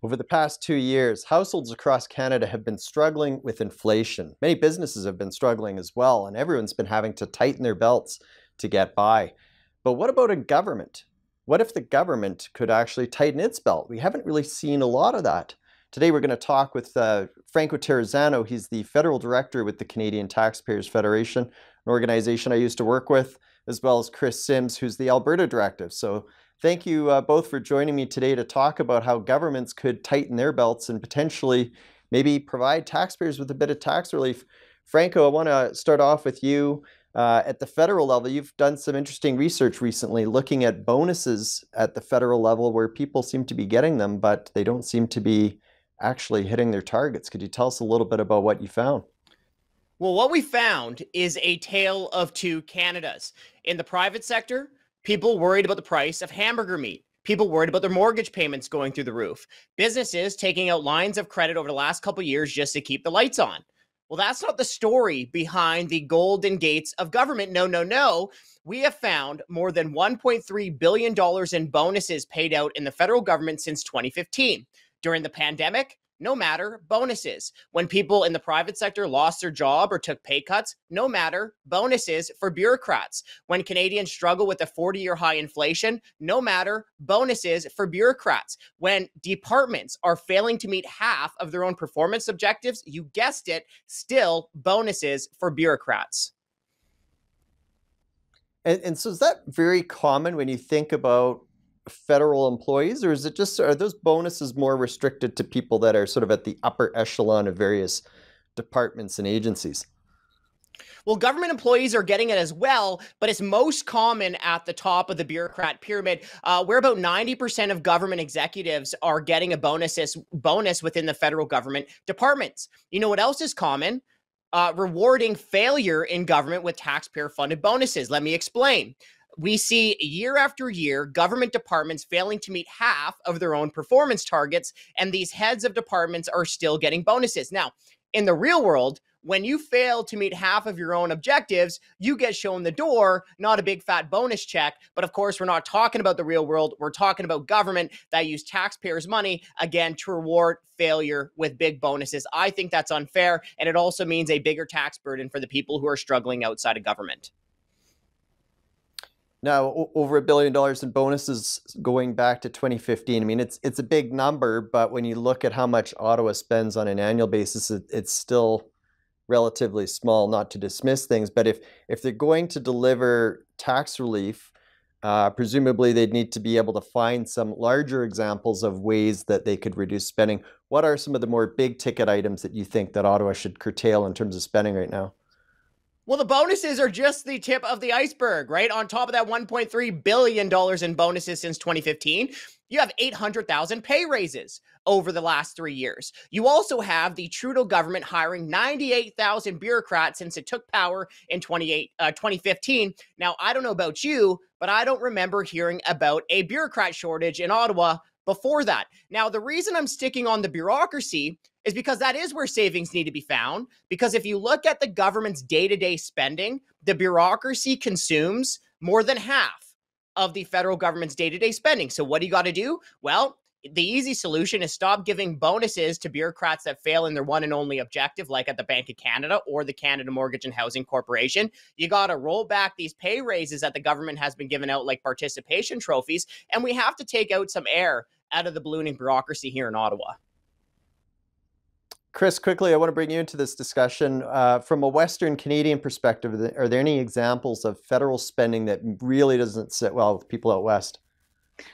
Over the past two years, households across Canada have been struggling with inflation. Many businesses have been struggling as well, and everyone's been having to tighten their belts to get by. But what about a government? What if the government could actually tighten its belt? We haven't really seen a lot of that. Today we're going to talk with uh, Franco Terrazzano. He's the federal director with the Canadian Taxpayers Federation, an organization I used to work with, as well as Kris Sims, who's the Alberta director. So Thank you uh, both for joining me today to talk about how governments could tighten their belts and potentially maybe provide taxpayers with a bit of tax relief. Franco, I want to start off with you. Uh, at the federal level, you've done some interesting research recently looking at bonuses at the federal level where people seem to be getting them, but they don't seem to be actually hitting their targets. Could you tell us a little bit about what you found? Well, what we found is a tale of two Canadas. In the private sector, People worried about the price of hamburger meat. People worried about their mortgage payments going through the roof. Businesses taking out lines of credit over the last couple years just to keep the lights on. Well, that's not the story behind the golden gates of government. No, no, no. We have found more than $1.3 billion in bonuses paid out in the federal government since 2015. During the pandemic, no matter, bonuses. When people in the private sector lost their job or took pay cuts, no matter, bonuses for bureaucrats. When Canadians struggle with a 40 year high inflation, no matter, bonuses for bureaucrats. When departments are failing to meet half of their own performance objectives, you guessed it, still bonuses for bureaucrats. And, and so is that very common when you think about federal employees, or is it just are those bonuses more restricted to people that are sort of at the upper echelon of various departments and agencies? Well, government employees are getting it as well, but it's most common at the top of the bureaucrat pyramid, uh, where about 90% of government executives are getting a bonus, bonus within the federal government departments. You know what else is common? Uh, rewarding failure in government with taxpayer funded bonuses. Let me explain we see year after year government departments failing to meet half of their own performance targets, and these heads of departments are still getting bonuses. Now, in the real world, when you fail to meet half of your own objectives, you get shown the door, not a big fat bonus check. But of course, we're not talking about the real world. We're talking about government that use taxpayers' money, again, to reward failure with big bonuses. I think that's unfair. And it also means a bigger tax burden for the people who are struggling outside of government. Now, over a billion dollars in bonuses going back to 2015. I mean, it's it's a big number, but when you look at how much Ottawa spends on an annual basis, it, it's still relatively small. Not to dismiss things, but if if they're going to deliver tax relief, uh, presumably they'd need to be able to find some larger examples of ways that they could reduce spending. What are some of the more big ticket items that you think that Ottawa should curtail in terms of spending right now? Well, the bonuses are just the tip of the iceberg, right? On top of that $1.3 billion in bonuses since 2015, you have 800,000 pay raises over the last three years. You also have the Trudeau government hiring 98,000 bureaucrats since it took power in 28, uh, 2015. Now, I don't know about you, but I don't remember hearing about a bureaucrat shortage in Ottawa before that. Now, the reason I'm sticking on the bureaucracy is because that is where savings need to be found. Because if you look at the government's day to day spending, the bureaucracy consumes more than half of the federal government's day to day spending. So, what do you got to do? Well, the easy solution is stop giving bonuses to bureaucrats that fail in their one and only objective, like at the Bank of Canada or the Canada Mortgage and Housing Corporation. You got to roll back these pay raises that the government has been giving out, like participation trophies. And we have to take out some air out of the ballooning bureaucracy here in Ottawa. Kris, quickly, I want to bring you into this discussion. Uh, from a Western Canadian perspective, are there any examples of federal spending that really doesn't sit well with people out west?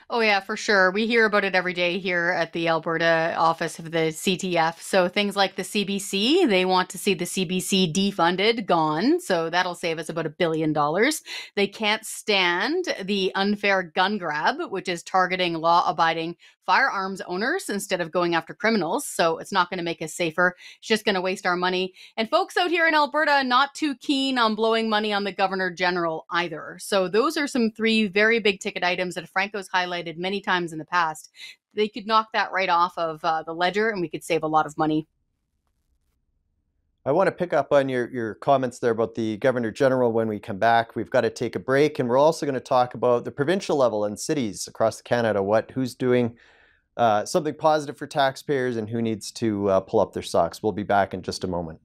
Oh, yeah, for sure. We hear about it every day here at the Alberta office of the CTF. So things like the CBC, they want to see the CBC defunded, gone. So that'll save us about a billion dollars. They can't stand the unfair gun grab, which is targeting law abiding firearms owners instead of going after criminals. So it's not going to make us safer. It's just going to waste our money. And folks out here in Alberta, not too keen on blowing money on the governor general either. So those are some three very big ticket items that Franco's highlighted many times in the past. They could knock that right off of uh, the ledger and we could save a lot of money. I want to pick up on your, your comments there about the Governor General when we come back. We've got to take a break, and we're also going to talk about the provincial level and cities across Canada, what who's doing uh, something positive for taxpayers and who needs to uh, pull up their socks. We'll be back in just a moment.